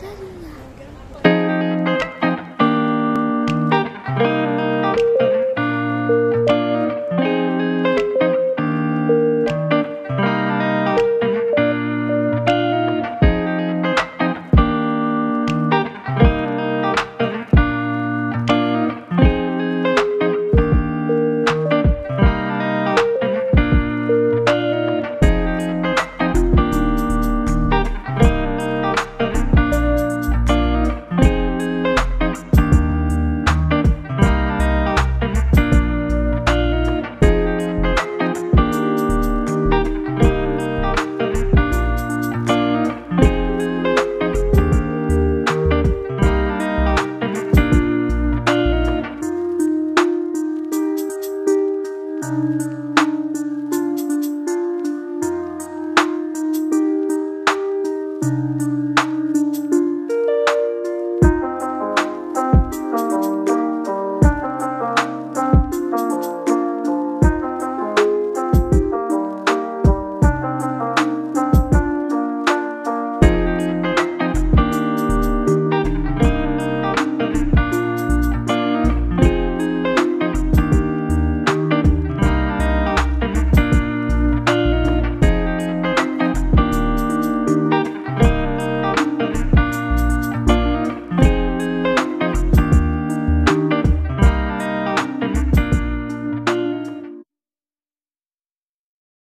在这里。Thank